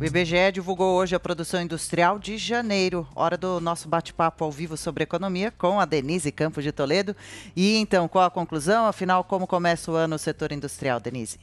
O IBGE divulgou hoje a produção industrial de janeiro, hora do nosso bate-papo ao vivo sobre economia com a Denise Campos de Toledo. E então, qual a conclusão? Afinal, como começa o ano o setor industrial, Denise?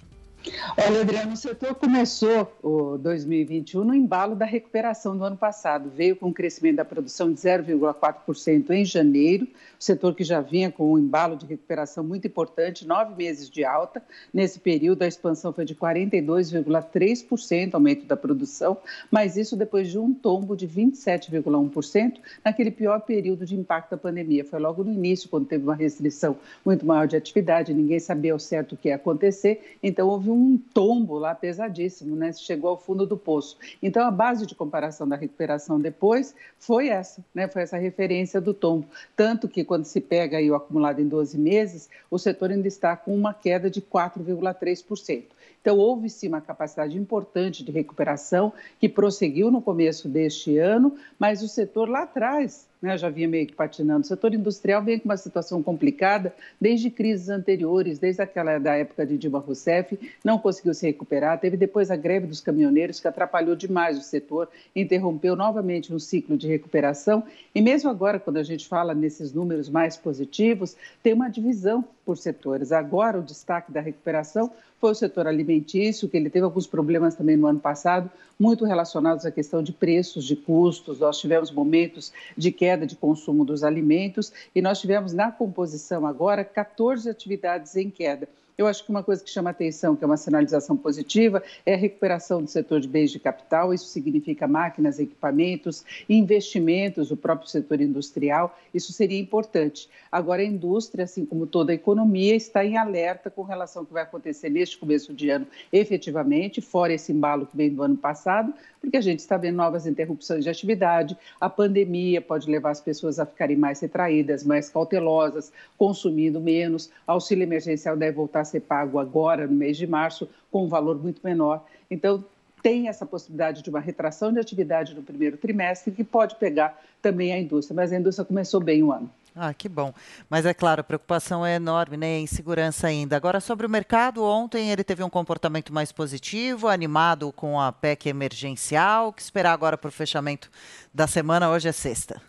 Olha, Adriano, o setor começou o 2021 no embalo da recuperação do ano passado. Veio com um crescimento da produção de 0,4% em janeiro, o setor que já vinha com um embalo de recuperação muito importante, nove meses de alta. Nesse período, a expansão foi de 42,3% aumento da produção, mas isso depois de um tombo de 27,1% naquele pior período de impacto da pandemia. Foi logo no início, quando teve uma restrição muito maior de atividade, ninguém sabia ao certo o que ia acontecer, então houve um um tombo lá pesadíssimo, né? Chegou ao fundo do poço. Então, a base de comparação da recuperação depois foi essa, né? Foi essa referência do tombo. Tanto que, quando se pega aí o acumulado em 12 meses, o setor ainda está com uma queda de 4,3%. Então, houve sim uma capacidade importante de recuperação que prosseguiu no começo deste ano, mas o setor lá atrás né, já vinha meio que patinando. O setor industrial vem com uma situação complicada desde crises anteriores, desde aquela da época de Dilma Rousseff, não conseguiu se recuperar. Teve depois a greve dos caminhoneiros, que atrapalhou demais o setor, interrompeu novamente um ciclo de recuperação. E mesmo agora, quando a gente fala nesses números mais positivos, tem uma divisão por setores. Agora, o destaque da recuperação foi o setor alimentício, que ele teve alguns problemas também no ano passado, muito relacionados à questão de preços, de custos. Nós tivemos momentos de queda de consumo dos alimentos e nós tivemos na composição agora 14 atividades em queda. Eu acho que uma coisa que chama atenção, que é uma sinalização positiva, é a recuperação do setor de bens de capital. Isso significa máquinas, equipamentos, investimentos do próprio setor industrial. Isso seria importante. Agora, a indústria, assim como toda a economia, está em alerta com relação ao que vai acontecer neste começo de ano, efetivamente, fora esse embalo que vem do ano passado, porque a gente está vendo novas interrupções de atividade. A pandemia pode levar as pessoas a ficarem mais retraídas, mais cautelosas, consumindo menos. Auxílio emergencial deve voltar a ser pago agora, no mês de março, com um valor muito menor. Então, tem essa possibilidade de uma retração de atividade no primeiro trimestre, que pode pegar também a indústria, mas a indústria começou bem o ano. Ah, que bom. Mas é claro, a preocupação é enorme, né? Insegurança ainda. Agora, sobre o mercado, ontem ele teve um comportamento mais positivo, animado com a PEC emergencial. O que esperar agora para o fechamento da semana? Hoje é sexta.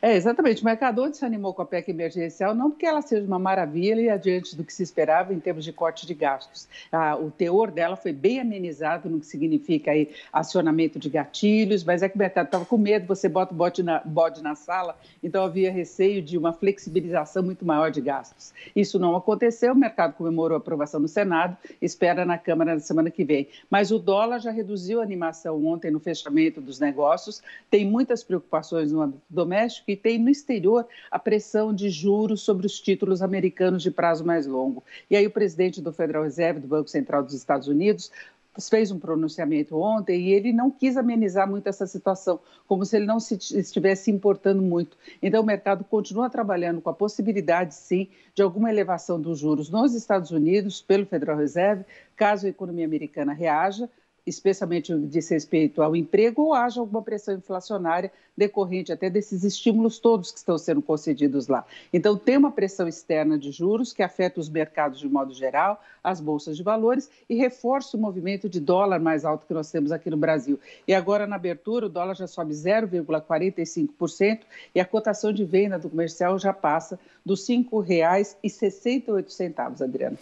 É, exatamente. O mercado se animou com a PEC emergencial, não porque ela seja uma maravilha e adiante do que se esperava em termos de corte de gastos. Ah, o teor dela foi bem amenizado no que significa aí acionamento de gatilhos, mas é que o mercado estava com medo, você bota o bode na, bode na sala, então havia receio de uma flexibilização muito maior de gastos. Isso não aconteceu, o mercado comemorou a aprovação no Senado, espera na Câmara na semana que vem. Mas o dólar já reduziu a animação ontem no fechamento dos negócios, tem muitas preocupações no doméstico, e tem no exterior a pressão de juros sobre os títulos americanos de prazo mais longo. E aí o presidente do Federal Reserve, do Banco Central dos Estados Unidos, fez um pronunciamento ontem e ele não quis amenizar muito essa situação, como se ele não se estivesse importando muito. Então, o mercado continua trabalhando com a possibilidade, sim, de alguma elevação dos juros nos Estados Unidos pelo Federal Reserve, caso a economia americana reaja, especialmente diz respeito ao emprego, ou haja alguma pressão inflacionária decorrente até desses estímulos todos que estão sendo concedidos lá. Então, tem uma pressão externa de juros que afeta os mercados de modo geral, as bolsas de valores e reforça o movimento de dólar mais alto que nós temos aqui no Brasil. E agora, na abertura, o dólar já sobe 0,45% e a cotação de venda do comercial já passa dos R$ 5,68, Adriano.